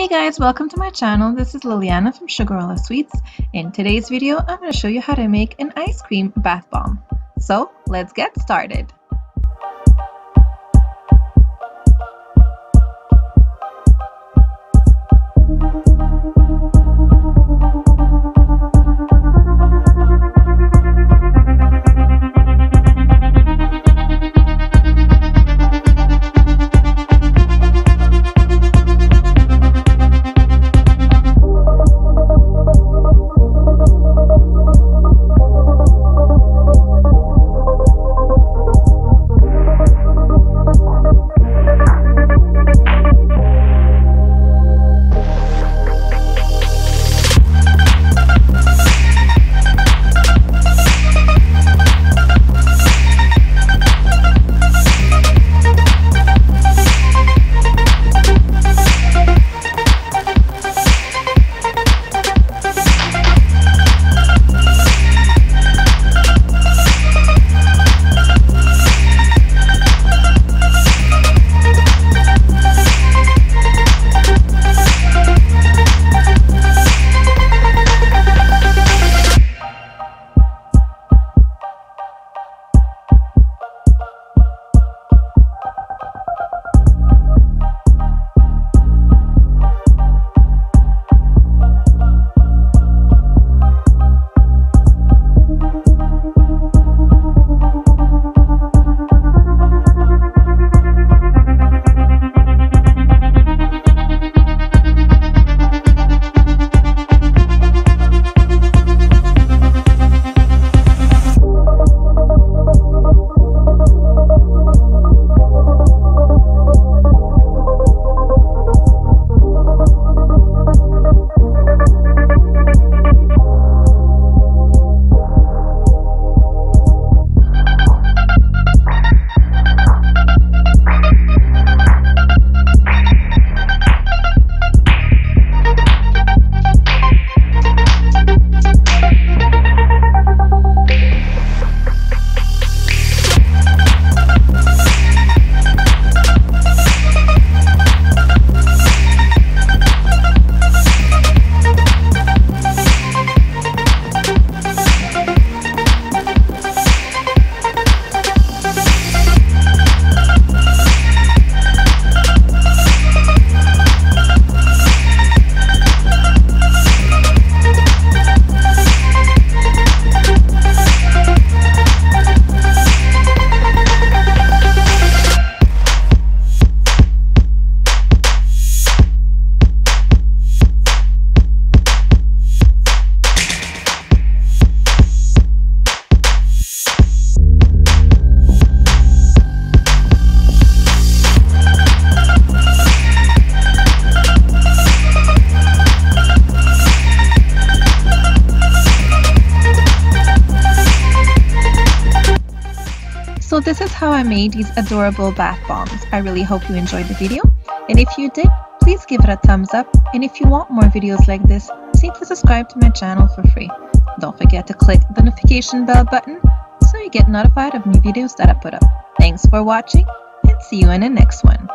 Hey guys, welcome to my channel. This is Liliana from Sugarella Sweets. In today's video, I'm going to show you how to make an ice cream bath bomb. So let's get started. This is how I made these adorable bath bombs. I really hope you enjoyed the video. And if you did, please give it a thumbs up. And if you want more videos like this, simply subscribe to my channel for free. Don't forget to click the notification bell button so you get notified of new videos that I put up. Thanks for watching and see you in the next one.